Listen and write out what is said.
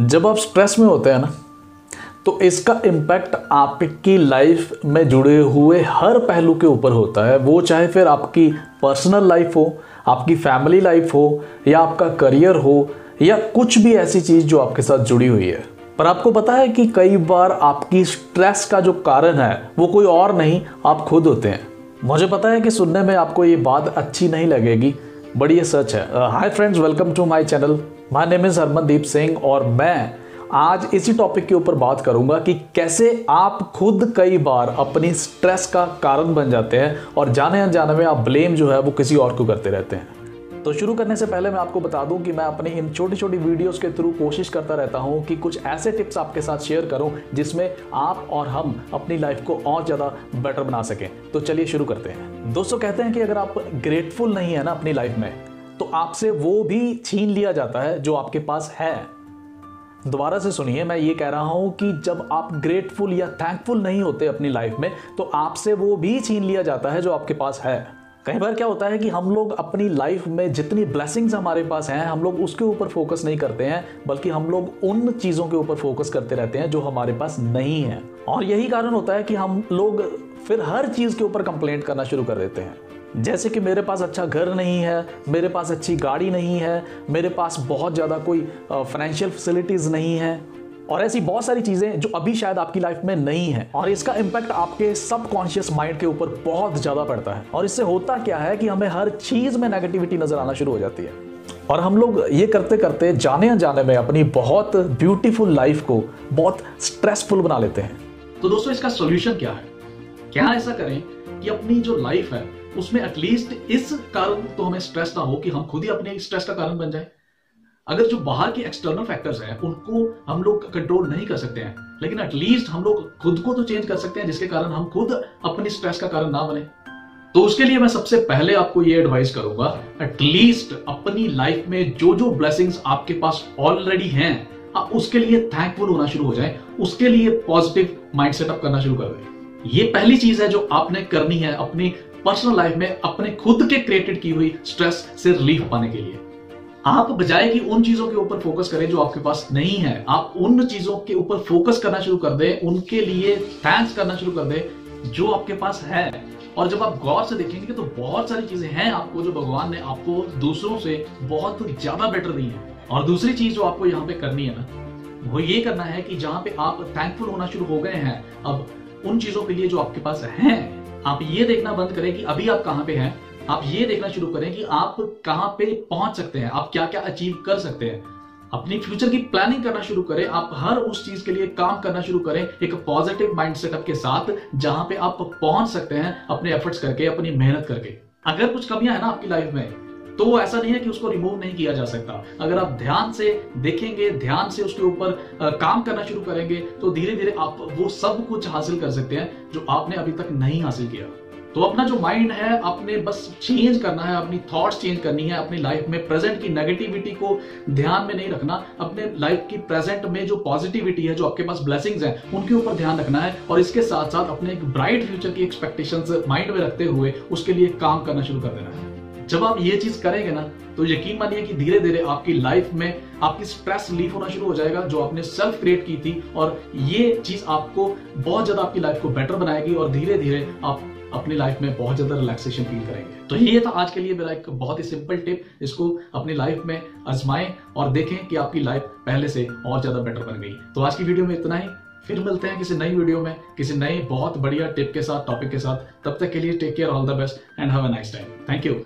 जब आप स्ट्रेस में होते हैं ना तो इसका इम्पैक्ट आपकी लाइफ में जुड़े हुए हर पहलू के ऊपर होता है। वो चाहे फिर आपकी पर्सनल लाइफ हो, आपकी फैमिली लाइफ हो, या आपका करियर हो, या कुछ भी ऐसी चीज़ जो आपके साथ जुड़ी हुई है। पर आपको पता है कि कई बार आपकी स्ट्रेस का जो कारण है, वो कोई और नहीं, आप खुद होते हैं। मुझे पता है कि सुनने में आपको ये बात अच्छी नहीं लगेगी बट ये सच है। Hi friends welcome to my channel my name is Harmandeep Singh और मैं आज इसी टॉपिक के ऊपर बात करूँगा कि कैसे आप खुद कई बार अपनी स्ट्रेस का कारण बन जाते हैं और जाने अनजाने में आप ब्लेम जो है वो किसी और को करते रहते हैं। तो शुरू करने से पहले मैं आपको बता दूँ कि मैं अपनी इन छोटी छोटी वीडियोस के थ्रू कोशिश करता रहता हूँ कि कुछ ऐसे टिप्स आपके साथ शेयर करूँ जिसमें आप और हम अपनी लाइफ को और ज़्यादा बेटर बना सकें। तो चलिए शुरू करते हैं। दोस्तों, कहते हैं कि अगर आप ग्रेटफुल नहीं है ना अपनी लाइफ में तो आपसे वो भी छीन लिया जाता है जो आपके पास है। दोबारा से सुनिए, मैं ये कह रहा हूँ कि जब आप ग्रेटफुल या थैंकफुल नहीं होते अपनी लाइफ में तो आपसे वो भी छीन लिया जाता है जो आपके पास है। कई बार क्या होता है कि हम लोग अपनी लाइफ में जितनी ब्लेसिंग्स हमारे पास हैं, हम लोग उसके ऊपर फोकस नहीं करते हैं, बल्कि हम लोग उन चीज़ों के ऊपर फोकस करते रहते हैं जो हमारे पास नहीं है। और यही कारण होता है कि हम लोग फिर हर चीज़ के ऊपर कंप्लेंट करना शुरू कर देते हैं। जैसे कि मेरे पास अच्छा घर नहीं है, मेरे पास अच्छी गाड़ी नहीं है, मेरे पास बहुत ज़्यादा कोई फाइनेंशियल फैसिलिटीज़ नहीं है और ऐसी बहुत सारी चीज़ें जो अभी शायद आपकी लाइफ में नहीं है और इसका इम्पैक्ट आपके सबकॉन्शियस माइंड के ऊपर बहुत ज़्यादा पड़ता है और इससे होता क्या है कि हमें हर चीज़ में नेगेटिविटी नज़र आना शुरू हो जाती है और हम लोग ये करते करते जाने अनजाने में अपनी बहुत ब्यूटीफुल लाइफ को बहुत स्ट्रेसफुल बना लेते हैं। तो दोस्तों, इसका सोल्यूशन क्या है? क्या ऐसा करें कि अपनी जो लाइफ है उसमें एटलीस्ट इस कारण तो हमें स्ट्रेस ना हो कि हम खुद ही अपने स्ट्रेस का कारण बन जाए। अगर जो बाहर के एक्सटर्नल फैक्टर्स हैं, उनको हम लोग कंट्रोल नहीं कर सकते हैं, लेकिन एटलीस्ट हम लोग खुद को तो चेंज कर सकते हैं, जिसके कारण हम खुद अपनी स्ट्रेस का कारण ना बने। तो उसके लिए मैं सबसे पहले आपको ये एडवाइस करूँगा एटलीस्ट अपनी लाइफ में जो जो ब्लेसिंग्स आपके पास ऑलरेडी हैं, आप उसके लिए थैंकफुल होना शुरू हो जाए। उसके लिए पॉजिटिव माइंड सेटअप करना शुरू कर दें। ये पहली चीज़ है जो आपने करनी है, अपनी पर्सनल लाइफ में अपने खुद के क्रिएटेड की हुई स्ट्रेस से रिलीफ पाने के लिए। आप बजाय कि उन चीज़ों के ऊपर फोकस करें जो आपके पास नहीं है, आप उन चीज़ों के ऊपर फोकस करना शुरू कर दें, उनके लिए थैंक्स करना शुरू कर दें जो आपके पास है। और जब आप गौर से देखेंगे तो बहुत सारी चीज़ें हैं आपको जो भगवान ने आपको दूसरों से बहुत ज़्यादा बेटर दी है। और दूसरी चीज़ जो आपको यहाँ पे करनी है ना, वो ये करना है कि जहाँ पे आप थैंकफुल होना शुरू हो गए हैं, अब उन चीज़ों के लिए जो आपके पास है आप ये देखना बंद करें कि अभी आप कहाँ पे हैं। आप ये देखना शुरू करें कि आप कहाँ पे पहुँच सकते हैं। आप क्या क्या अचीव कर सकते हैं। अपनी फ्यूचर की प्लानिंग करना शुरू करें। आप हर उस चीज़ के लिए काम करना शुरू करें एक पॉजिटिव माइंड सेटअप के साथ, जहाँ पे आप पहुँच सकते हैं अपने एफर्ट्स करके, अपनी मेहनत करके। अगर कुछ कमियाँ है ना आपकी लाइफ में तो ऐसा नहीं है कि उसको रिमूव नहीं किया जा सकता। अगर आप ध्यान से देखेंगे, ध्यान से उसके ऊपर काम करना शुरू करेंगे तो धीरे धीरे आप वो सब कुछ हासिल कर सकते हैं जो आपने अभी तक नहीं हासिल किया। तो अपना जो माइंड है अपने बस चेंज करना है, अपनी थॉट्स चेंज करनी है, अपनी लाइफ में प्रेजेंट की नेगेटिविटी को ध्यान में नहीं रखना, अपने लाइफ की प्रेजेंट में जो पॉजिटिविटी है, जो आपके पास ब्लेसिंग्स हैं, उनके ऊपर ध्यान रखना है और इसके साथ साथ अपने एक ब्राइट फ्यूचर की एक्सपेक्टेशंस माइंड में रखते हुए उसके लिए काम करना शुरू कर देना है। जब आप ये चीज़ करेंगे ना तो यकीन मानिए कि धीरे धीरे आपकी लाइफ में आपकी स्ट्रेस रिलीफ होना शुरू हो जाएगा, जो आपने सेल्फ क्रिएट की थी, और ये चीज़ आपको बहुत ज़्यादा आपकी लाइफ को बेटर बनाएगी, और धीरे धीरे आप अपनी लाइफ में बहुत ज़्यादा रिलैक्सेशन फील करेंगे। तो ये था आज के लिए मेरा एक बहुत ही सिंपल टिप इसको अपनी लाइफ में आजमाएँ और देखें कि आपकी लाइफ पहले से और ज़्यादा बेटर बन गई। तो आज की वीडियो में इतना ही, फिर मिलते हैं किसी नई वीडियो में, किसी नई बहुत बढ़िया टिप के साथ टॉपिक के साथ। तब तक के लिए take care all the best and have a nice time thank you